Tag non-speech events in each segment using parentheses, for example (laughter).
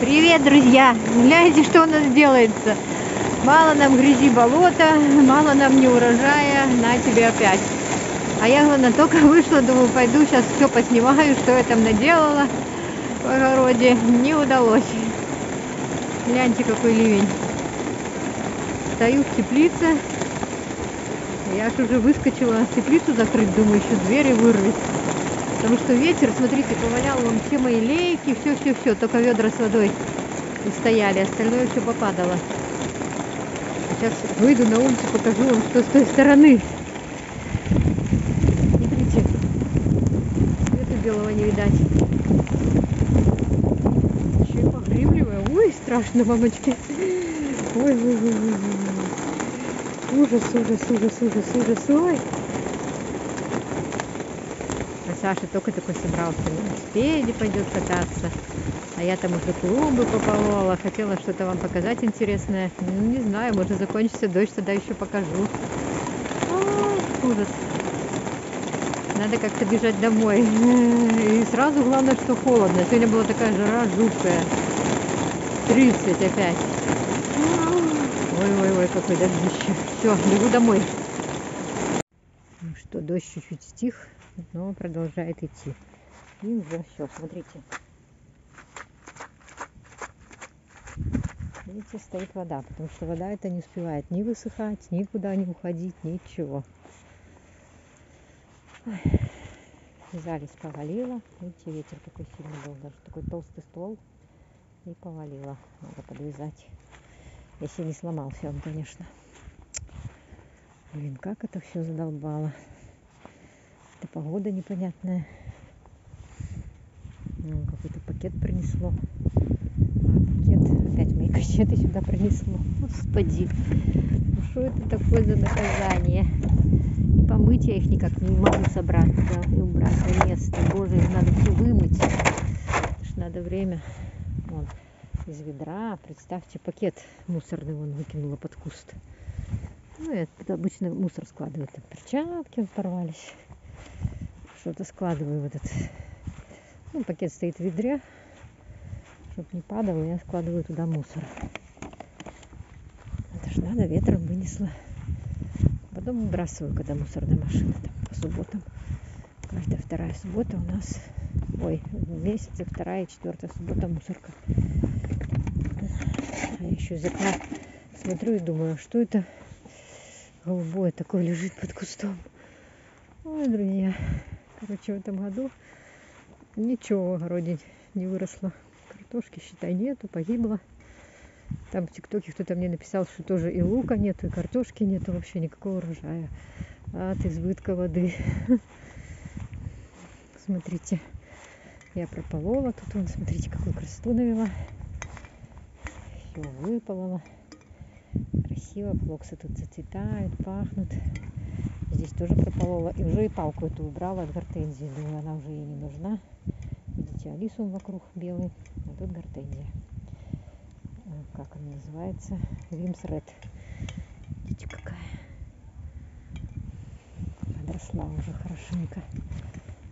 Привет, друзья! Гляньте, что у нас делается. Мало нам грязи болота, мало нам не урожая, на тебе опять. А я, главное, только (laughs) вышла, думаю, пойду сейчас все поснимаю, что я там наделала в огороде. Не удалось. Гляньте, какой ливень. Стою в теплице. Я ж уже выскочила теплицу закрыть, думаю, еще двери вырвет. Потому что ветер, смотрите, повалял вам все мои лейки, все-все-все, только ведра с водой стояли, остальное все попадало. Сейчас выйду на улицу, покажу вам, что с той стороны. Смотрите, света белого не видать. Еще и погремливая. Ой, страшно, мамочки. Ой, ой, ой, ой. Ужас, ужас, ужас, ужас, ужас. Ой. А Саша только такой собрался, на велосипеде пойдет кататься. А я там уже клумбы пополола, хотела что-то вам показать интересное. Ну, не знаю, может закончится дождь, тогда еще покажу. О, ужас. Надо как-то бежать домой. И сразу главное, что холодно. Сегодня была такая жара жуткая. 30 опять. Ой-ой-ой, какой дождище. Все, бегу домой. Ну что, дождь чуть-чуть стих, но продолжает идти. И уже все, смотрите. Видите, стоит вода, потому что вода это не успевает ни высыхать, никуда не уходить, ничего. Ой. Залезь повалила. Видите, ветер какой сильный был. Даже такой толстый ствол. И повалила. Надо подвязать. Если не сломался он, конечно. Блин, как это все задолбало. Это погода непонятная. Ну, какой-то пакет принесло. А, пакет. Опять мои (laughs) кассеты сюда принесло. Господи. Ну что это такое за наказание? И помыть я их никак не могу собрать да, и убрать на место. Боже, их надо все вымыть. Это ж надо время. Вон, из ведра. Представьте, пакет мусорный вон выкинула под куст. Ну, тут обычно мусор складываю. Там перчатки порвались. Что-то складываю в этот. Ну, пакет стоит в ведре. Чтобы не падал, я складываю туда мусор. Это ж надо, ветром вынесла. Потом выбрасываю, когда мусорная машина там по субботам. Каждая вторая суббота у нас, ой, в месяце вторая и четвертая суббота мусорка. А я еще из окна смотрю и думаю, что это голубое такое лежит под кустом. Ой, друзья, короче, в этом году ничего в огороде не выросло. Картошки, считай, нету, погибло. Там в ТикТоке кто-то мне написал, что тоже и лука нету, и картошки нету, вообще никакого урожая от избытка воды. (laughs) Смотрите, я прополола тут, вон, смотрите, какую красоту навела. Все выполола. Красиво, флоксы тут зацветают, пахнут. Здесь тоже прополола. И уже и палку эту убрала от гортензии. Думаю, она уже ей не нужна. Видите, алисум вокруг белый, а тут гортензия как она называется, Вимс Ред. Видите, какая подросла уже хорошенько.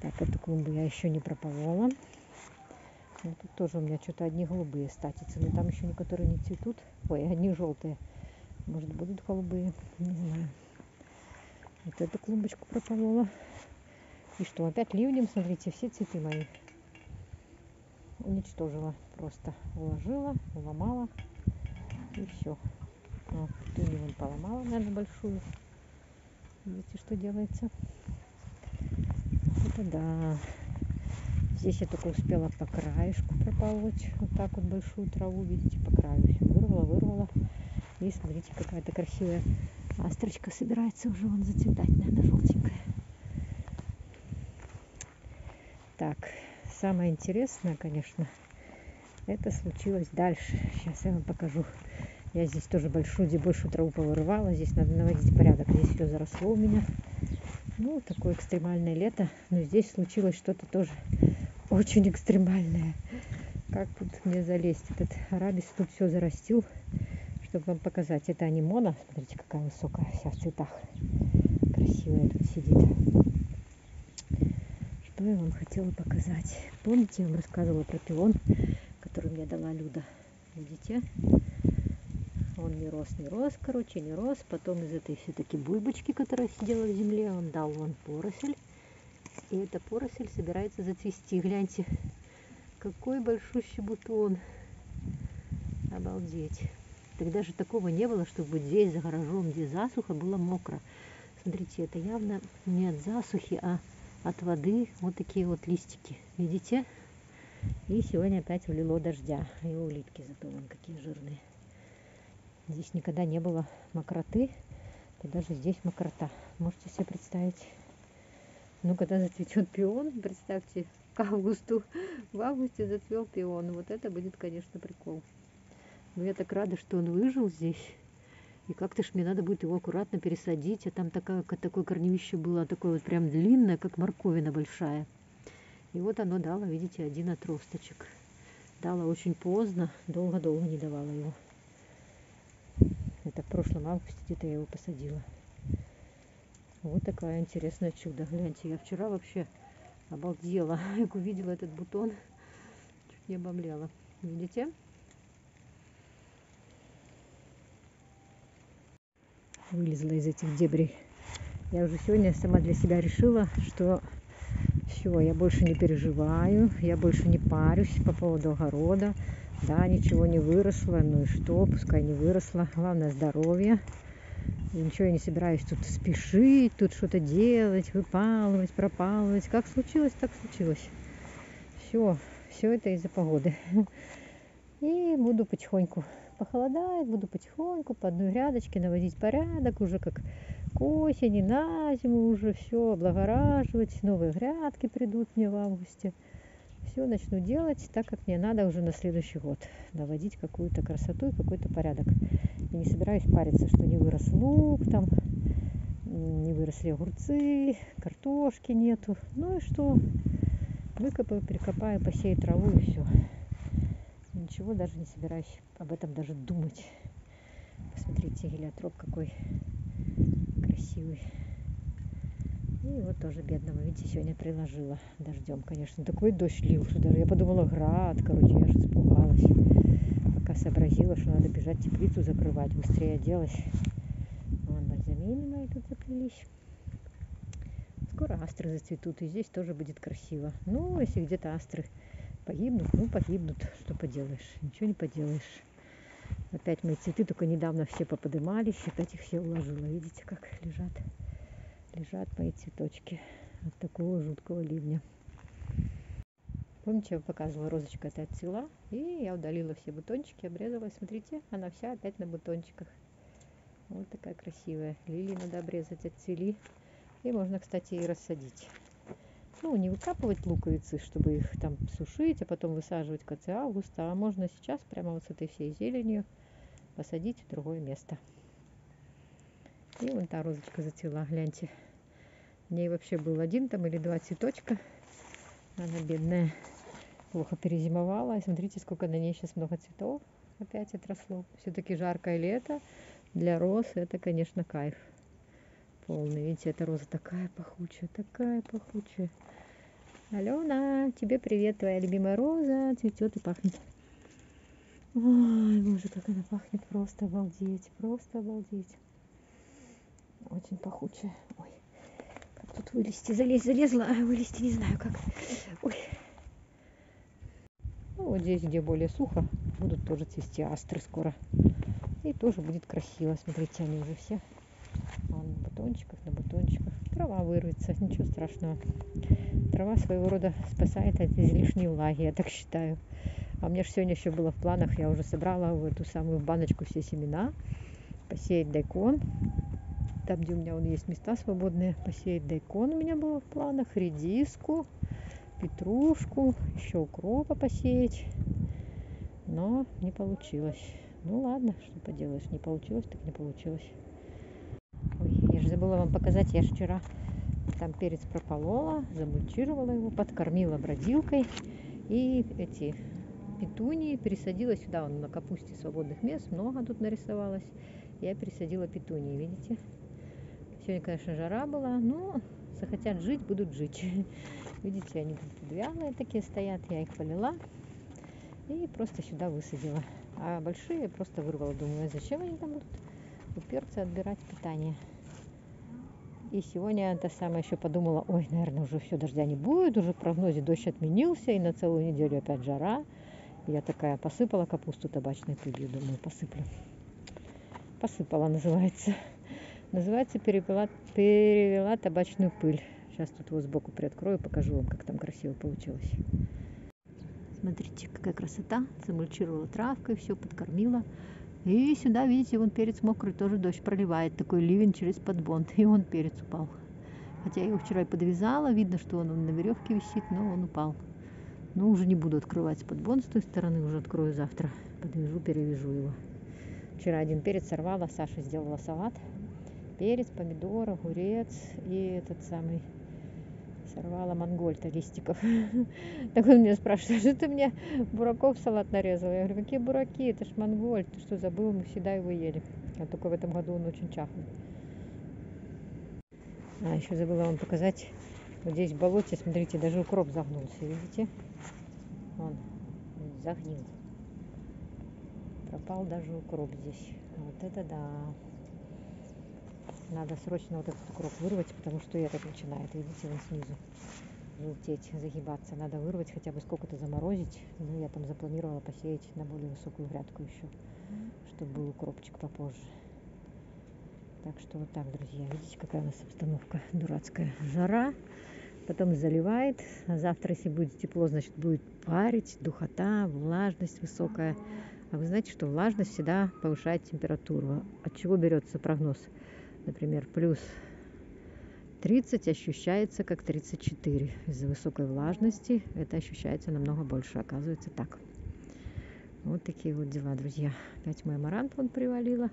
Так, эту клумбу я еще не прополола. Но тут тоже у меня что-то одни голубые статицы, но там еще некоторые не цветут. Ой, одни желтые. Может, будут голубые, не знаю. Вот эту клумбочку прополола. И что, опять ливнем, смотрите, все цветы мои уничтожила просто уложила уломала и все а, тюню вон поломала наверное большую. Видите что делается? Это да. Здесь я только успела по краешку прополоть вот так вот большую траву видите по краю вырвала вырвала. И смотрите какая-то красивая астрочка собирается уже вон зацветать наверное желтенькая так самое интересное, конечно, это случилось дальше. Сейчас я вам покажу. Я здесь тоже большую, где большую траву повырывала. Здесь надо наводить порядок. Здесь все заросло у меня. Ну, такое экстремальное лето. Но здесь случилось что-то тоже очень экстремальное. Как тут мне залезть? Этот арабис тут все зарастил. Чтобы вам показать. Это анимона. Смотрите, какая высокая вся в цветах. Красивая тут сидит что я вам хотела показать. Помните, я вам рассказывала про пилон, который мне дала Люда. Видите? Он не рос, не рос, короче, не рос. Потом из этой все-таки бульбочки, которая сидела в земле, он дал вон поросль. И эта поросль собирается зацвести. Гляньте, какой большущий бутон. Обалдеть. Тогда же такого не было, чтобы здесь, за гаражом, где засуха, было мокро. Смотрите, это явно не от засухи, а от воды вот такие вот листики. Видите? И сегодня опять влило дождя. И улитки зато вон какие жирные. Здесь никогда не было мокроты. И даже здесь мокрота. Можете себе представить? Ну, когда зацветет пион, представьте, к августу. В августе зацвел пион. Вот это будет, конечно, прикол. Но я так рада, что он выжил здесь. И как-то ж мне надо будет его аккуратно пересадить. А там такая, такое корневище было, такое вот прям длинное, как морковина большая. И вот оно дало, видите, один отросточек. Дало очень поздно, долго-долго не давала его. Это в прошлом августе где-то я его посадила. Вот такая интересная чудо. Гляньте, я вчера вообще обалдела, (laughs) как увидела этот бутон. Чуть не обомлела. Видите? Вылезла из этих дебрей. Я уже сегодня сама для себя решила, что все, я больше не переживаю, я больше не парюсь по поводу огорода. Да, ничего не выросло, ну и что, пускай не выросло. Главное здоровье. И ничего я не собираюсь тут спешить, тут что-то делать, выпалывать, пропалывать. Как случилось, так случилось. Все, все это из-за погоды. И буду потихоньку похолодает, буду потихоньку по одной грядочке наводить порядок, уже как к осени, на зиму уже все облагораживать, новые грядки придут мне в августе. Все начну делать так, как мне надо уже на следующий год. Наводить какую-то красоту и какой-то порядок. И не собираюсь париться, что не вырос лук там, не выросли огурцы, картошки нету. Ну и что? Выкопаю, перекопаю, посею траву и все. Ничего даже не собираюсь об этом даже думать. Посмотрите, гелиотроп какой красивый. И вот тоже бедного, видите, сегодня приложила дождем, конечно. Такой дождь лил, что даже я подумала, град, короче, я же испугалась. Пока сообразила, что надо бежать теплицу закрывать, быстрее оделась. Вон бальзамины мои тут заплелись. Скоро астры зацветут, и здесь тоже будет красиво. Ну, если где-то астры погибнут, ну, погибнут, что поделаешь, ничего не поделаешь. Опять мои цветы только недавно все поподымались, опять их все уложила. Видите, как лежат? Лежат мои цветочки от такого жуткого ливня. Помните, я показывала, розочка эта отцвела, и я удалила все бутончики, обрезала. Смотрите, она вся опять на бутончиках. Вот такая красивая. Лилии надо обрезать, отцвели. И можно, кстати, и рассадить. Ну, не выкапывать луковицы, чтобы их там сушить, а потом высаживать в конце августа. А можно сейчас прямо вот с этой всей зеленью посадить в другое место. И вон та розочка зацвела, гляньте. В ней вообще был один там или два цветочка. Она бедная, плохо перезимовала. И смотрите, сколько на ней сейчас много цветов опять отросло. Все-таки жаркое лето для роз это, конечно, кайф полный. Видите, эта роза такая пахучая, такая пахучая. Алена, тебе привет, твоя любимая роза цветет и пахнет. Ой, боже, как она пахнет, просто обалдеть, просто обалдеть. Очень пахучая. Ой, как тут вылезти, залезть, залезла, а вылезти не знаю как. Ой. Ну, вот здесь, где более сухо, будут тоже цвести астры скоро. И тоже будет красиво. Смотрите, они уже все Вон, на бутончиках, на бутончиках. Трава вырвется, ничего страшного. Трава своего рода спасает от излишней влаги, я так считаю. А у меня же сегодня еще было в планах, я уже собрала в эту самую баночку все семена, посеять дайкон. Там, где у меня он есть места свободные, посеять дайкон у меня было в планах, редиску, петрушку, еще укропа посеять. Но не получилось. Ну ладно, что поделаешь, не получилось, так не получилось. Ой, я же забыла вам показать, я же вчера там перец прополола, замульчировала его, подкормила бродилкой. И эти петунии пересадила сюда, вон на капусте свободных мест, много тут нарисовалось. Я пересадила петунии, видите? Сегодня, конечно, жара была, но захотят жить, будут жить. (laughs) Видите, они тут вялые такие стоят, я их полила. И просто сюда высадила. А большие просто вырвала. Думаю, «А зачем они там будут уперться, отбирать питание. И сегодня та самая еще подумала, ой, наверное, уже все, дождя не будет, уже в прогнозе дождь отменился, и на целую неделю опять жара. Я такая посыпала капусту табачной пылью, думаю, посыплю. Посыпала, называется. Называется перевела, перевела табачную пыль. Сейчас тут его сбоку приоткрою, покажу вам, как там красиво получилось. Смотрите, какая красота. Замульчировала травкой, все подкормила. И сюда, видите, вон перец мокрый, тоже дождь проливает. Такой ливень через подбонд. И он перец упал. Хотя я его вчера и подвязала. Видно, что он на веревке висит, но он упал. Но уже не буду открывать подбон с той стороны, уже открою завтра. Подвяжу, перевяжу его. Вчера один перец сорвала, Саша сделала салат. Перец, помидор, огурец и этот самый сорвала мангольта листиков. (laughs) Так он меня спрашивает, что ты мне бураков салат нарезал? Я говорю, какие бураки, это ж мангольд, ты что забыл, мы всегда его ели. А только в этом году он очень чахлый. А, еще забыла вам показать, вот здесь в болоте, смотрите, даже укроп загнулся, видите? Он загнил. Пропал даже укроп здесь. Вот это да. Надо срочно вот этот укроп вырвать, потому что этот начинает, видите, он снизу желтеть, загибаться. Надо вырвать, хотя бы сколько-то заморозить. Ну, я там запланировала посеять на более высокую грядку еще, чтобы был укропчик попозже. Так что вот так, друзья. Видите, какая у нас обстановка дурацкая. Жара, потом заливает. А завтра, если будет тепло, значит, будет парить, духота, влажность высокая. А вы знаете, что влажность всегда повышает температуру. От чего берется прогноз? например, плюс 30 ощущается как 34. Из-за высокой влажности это ощущается намного больше, оказывается так. Вот такие вот дела, друзья. Опять мой амарант вон привалила.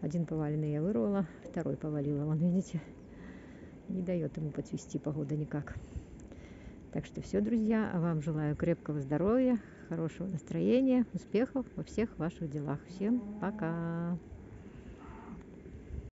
Один поваленный я вырвала, второй повалила. Вон, видите, не дает ему подвести погода никак. Так что все, друзья, а вам желаю крепкого здоровья, хорошего настроения, успехов во всех ваших делах. Всем пока!